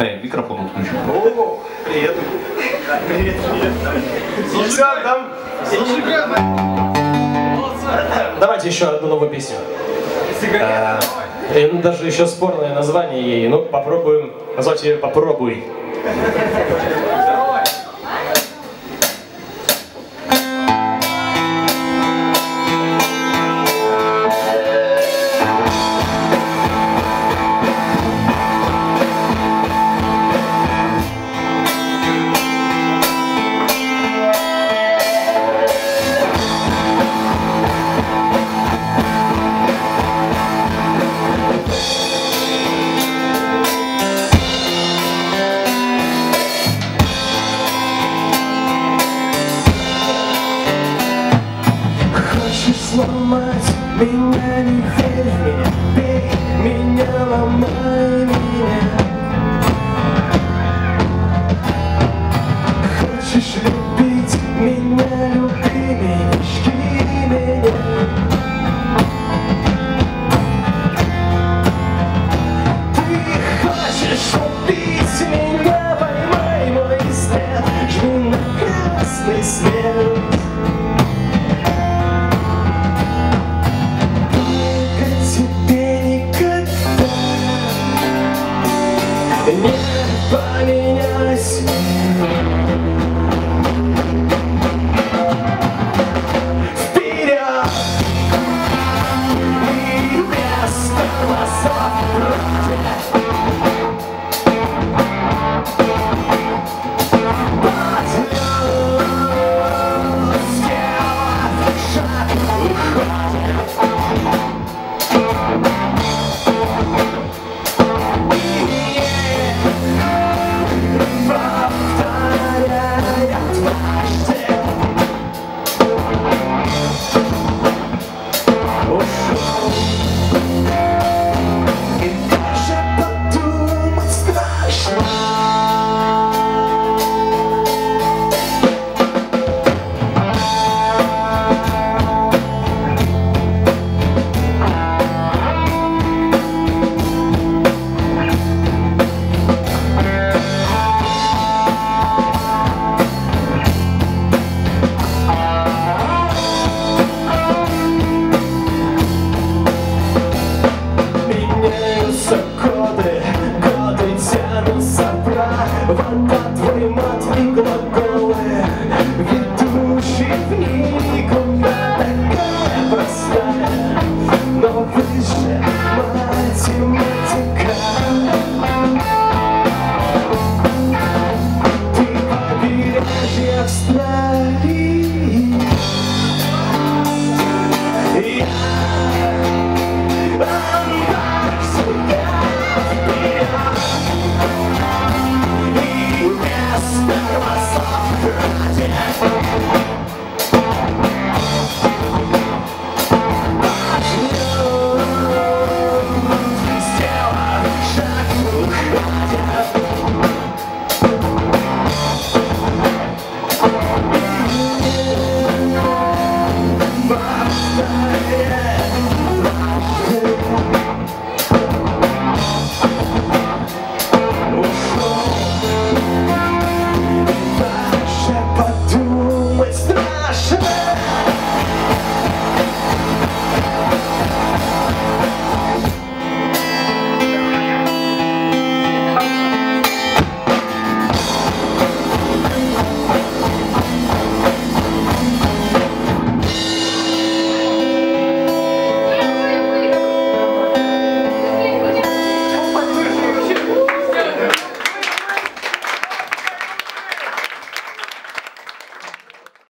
Эй, микрофон отключу. О, привет. Привет, привет. Сейчас там... Давайте еще одну новую песню. А, даже еще спорное название ей. Ну, попробуем назвать ее «Попробуй». Сломать меня, не в меня Бей меня, ломай меня. Хочешь любить меня, люби меня, жги меня меня, поймай мой на красный свет не поменяюсь Меняются годы, годы тянутся вправо